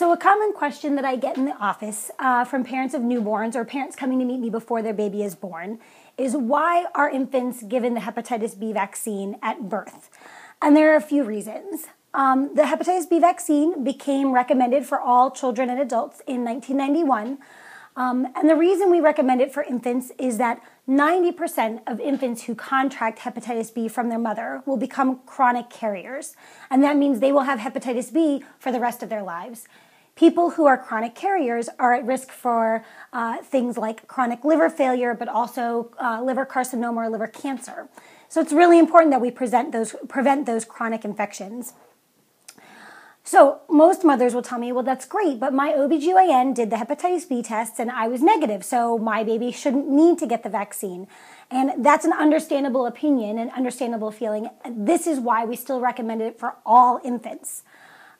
So, a common question that I get in the office uh, from parents of newborns or parents coming to meet me before their baby is born is why are infants given the hepatitis B vaccine at birth? And there are a few reasons. Um, the hepatitis B vaccine became recommended for all children and adults in 1991. Um, and the reason we recommend it for infants is that 90% of infants who contract hepatitis B from their mother will become chronic carriers. And that means they will have hepatitis B for the rest of their lives. People who are chronic carriers are at risk for uh, things like chronic liver failure, but also uh, liver carcinoma or liver cancer. So it's really important that we those, prevent those chronic infections. So most mothers will tell me, well, that's great, but my OBGYN did the hepatitis B tests and I was negative, so my baby shouldn't need to get the vaccine. And that's an understandable opinion and understandable feeling. This is why we still recommend it for all infants.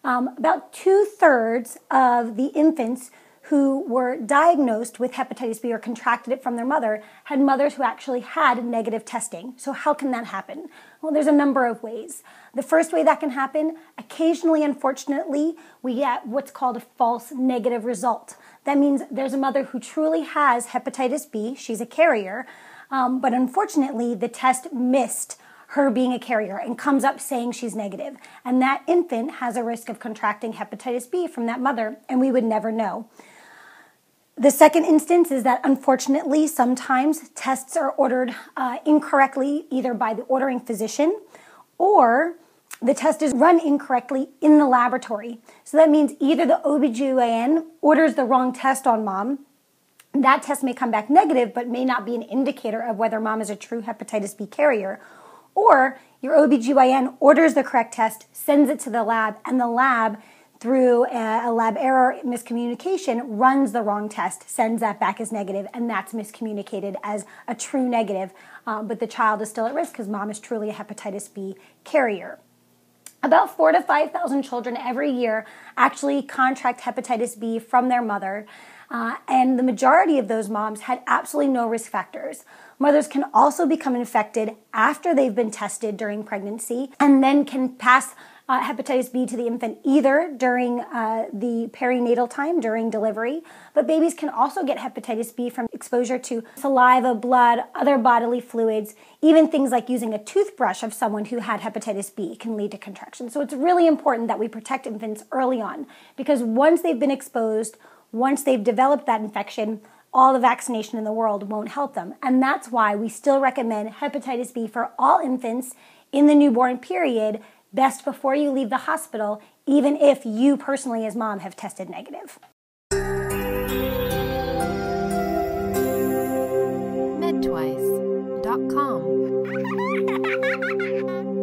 Um, about two thirds of the infants who were diagnosed with hepatitis B or contracted it from their mother had mothers who actually had negative testing. So, how can that happen? Well, there's a number of ways. The first way that can happen, occasionally, unfortunately, we get what's called a false negative result. That means there's a mother who truly has hepatitis B, she's a carrier, um, but unfortunately, the test missed her being a carrier and comes up saying she's negative. And that infant has a risk of contracting hepatitis B from that mother, and we would never know. The second instance is that unfortunately, sometimes tests are ordered uh, incorrectly, either by the ordering physician or the test is run incorrectly in the laboratory. So that means either the OBGYN orders the wrong test on mom, that test may come back negative, but may not be an indicator of whether mom is a true hepatitis B carrier. Or your OBGYN orders the correct test, sends it to the lab, and the lab through a, lab error miscommunication runs the wrong test sends that back as negative and that's miscommunicated as a true negative. Um, but the child is still at risk because mom is truly a hepatitis b carrier. About four to 5,000 children every year actually contract hepatitis B from their mother, uh, and the majority of those moms had absolutely no risk factors. Mothers can also become infected after they've been tested during pregnancy and then can pass uh, hepatitis B to the infant either during uh, the perinatal time, during delivery, but babies can also get hepatitis B from exposure to saliva, blood, other bodily fluids, even things like using a toothbrush of someone who had hepatitis B can lead to contraction. So it's really important that we protect infants early on because once they've been exposed, once they've developed that infection, all the vaccination in the world won't help them. And that's why we still recommend hepatitis B for all infants in the newborn period best before you leave the hospital, even if you personally, as mom, have tested negative. MedTwice.com